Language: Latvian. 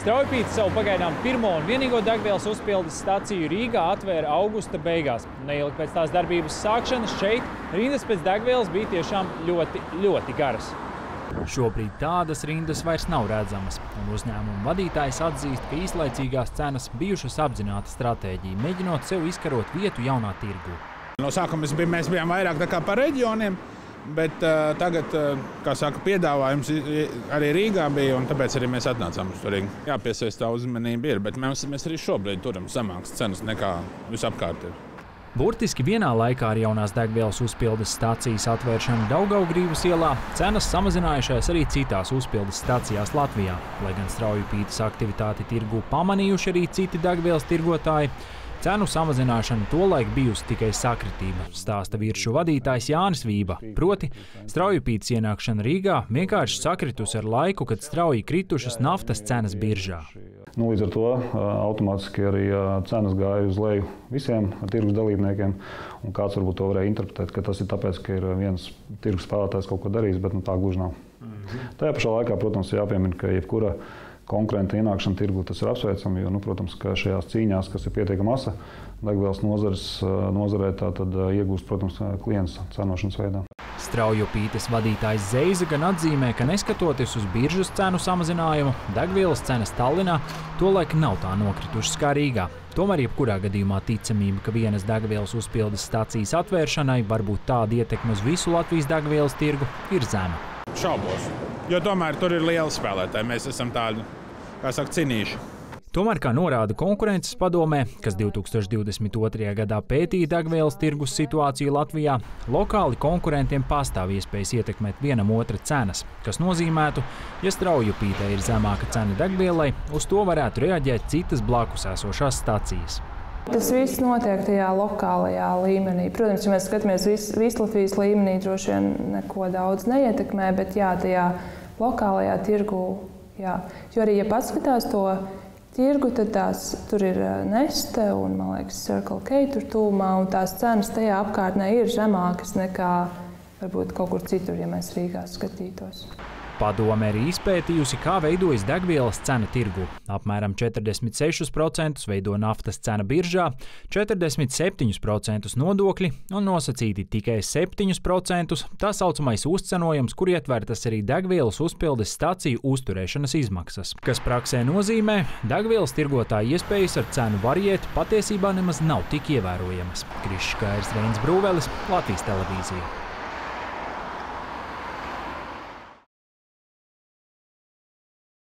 Straujpīts savu pagaidām pirmo un vienīgo degvielas uzpildes staciju Rīgā atvēra augusta beigās. Neilgi pēc tās darbības sākšanas šeit rindas pēc degvielas bija tiešām ļoti, ļoti garas. Šobrīd tādas rindas vairs nav redzamas, un uzņēmuma vadītājs atzīst, ka īslaicīgās cenas bijušas apzināta stratēģija, mēģinot sev izkarot vietu jaunā tirgu. No sākuma mēs bijām, mēs bijām vairāk par reģioniem, bet uh, tagad, uh, kā saka, piedāvājums arī Rīgā bija, un tāpēc arī mēs atnācām uz Rīgā. Jā, piesaistā uzmanība ir, bet mēs, mēs arī šobrīd turam zemākas cenas nekā visapkārt ir. Burtiski vienā laikā ar jaunās degvielas uzpildes stācijas atvēršanu Daugaugrības ielā cenas samazinājušās arī citās uzpildes stācijās Latvijā. Lai gan strauju pītas aktivitāti tirgu pamanījuši arī citi degvielas tirgotāji, Cenu samazināšana tolaik bijusi tikai sakritība, stāsta virsmu vadītājs Jānis Vība. Proti, straujupītas ienākšana Rīgā vienkārši sakritusi ar laiku, kad strauji kritušas naftas cenas biržā. Nu, līdz ar to automātiski arī cenas gāja uz leju visiem tirgus dalībniekiem. Kāds varbūt to varēja interpretēt, ka tas ir tāpēc, ka ir viens tirgus spēlētājs kaut ko darījis, bet nu, tā gluži nav. Mhm. Tajā pašā laikā, protams, jāpiemina, ka jebkura konkurenta ienākšana tirgu, tas ir apsveicami. Jo, nu, protams, ka šajās cīņās, kas ir pietiekama masa, degvielas nozares, nozarē tad iegūst protams, klients cenošanas veidā. Strauju pītes vadītājs Zeiza gan atzīmē, ka neskatoties uz biržas cenu samazinājumu, degvielas cenas Tallinā tolaik nav tā nokritušas kā Rīgā. Tomēr jebkurā gadījumā ticamība, ka vienas degvielas uzpildes stācijas atvēršanai var būt tāda ietekme uz visu Latvijas degvielas tirgu, ir zema. Šaubos, jo tomēr tur ir liela spēlētāja. Mēs esam tādi kā saka, cinīši. Tomēr, kā norāda konkurences padomē, kas 2022. gadā pētīja degvielas tirgus situāciju Latvijā, lokāli konkurentiem pastāv iespējas ietekmēt vienam otra cenas, kas nozīmētu, ja strauju pītē ir zemāka cena degvielai, uz to varētu reaģēt citas blakus esošās stacijas. Tas viss notiek tajā lokālajā līmenī. Protams, ja mēs skatāmies vis, vislatvijas līmenī, droši vien neko daudz neietekmē, bet jā, tajā lokālajā tirgu Jā. Jo arī, ja paskatās to tirgu, tad tās, tur ir neste un, man liekas, Circle K tur tūmā, un tās cenas tajā apkārtnē ir zemākas nekā varbūt kaut kur citur, ja mēs Rīgā skatītos. Padome arī izpētījusi, kā veidojas degvielas cena tirgu. Apmēram 46% veido naftas cena biržā, 47% nodokļi un nosacīti tikai 7% tā saucamais uzcenojums, kur ietvertas arī degvielas uzpildes staciju uzturēšanas izmaksas. Kas praksē nozīmē, degvielas tirgotāja iespējas ar cenu variēt patiesībā nemaz nav tik ievērojamas. Krišs Kairs Reins Brūvelis, Latvijas televīzija.